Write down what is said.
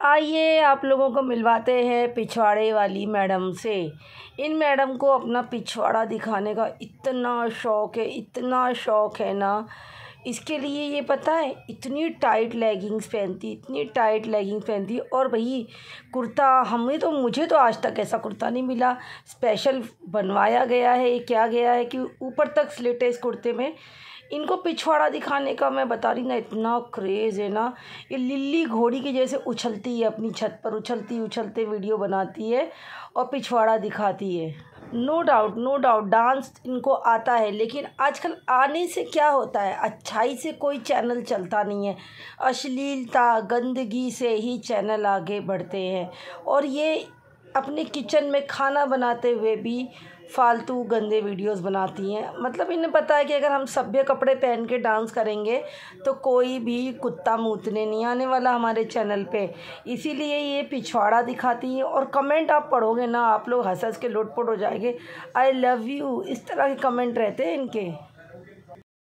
आइए आप लोगों को मिलवाते हैं पिछवाड़े वाली मैडम से। इन मैडम को अपना पिछवाड़ा दिखाने का इतना शौक़ है, इतना शौक़ है ना। इसके लिए ये पता है, इतनी टाइट लेगिंग्स पहनती, इतनी टाइट लेगिंग्स पहनती। और भाई, कुर्ता हमें तो मुझे तो आज तक ऐसा कुर्ता नहीं मिला। स्पेशल बनवाया गया है, ये क्या गया है कि ऊपर तक स्लिट इस कुर्ते में इनको पिछवाड़ा दिखाने का मैं बता रही ना, इतना क्रेज़ है ना। ये लिल्ली घोड़ी की जैसे उछलती है अपनी छत पर, उछलती, उछलते वीडियो बनाती है और पिछवाड़ा दिखाती है। No doubt no doubt dance इनको आता है, लेकिन आजकल आने से क्या होता है? अच्छाई से कोई चैनल चलता नहीं है। अश्लीलता, गंदगी से ही चैनल आगे बढ़ते हैं। और ये अपने किचन में खाना बनाते हुए भी फालतू गंदे वीडियोस बनाती हैं। मतलब इन्हें पता है कि अगर हम सभ्य कपड़े पहन के डांस करेंगे तो कोई भी कुत्ता मूतने नहीं आने वाला हमारे चैनल पे। इसीलिए ये पिछवाड़ा दिखाती हैं और कमेंट आप पढ़ोगे ना, आप लोग हंस हंस के लोटपोट हो जाएँगे। आई लव यू इस तरह के कमेंट रहते हैं इनके।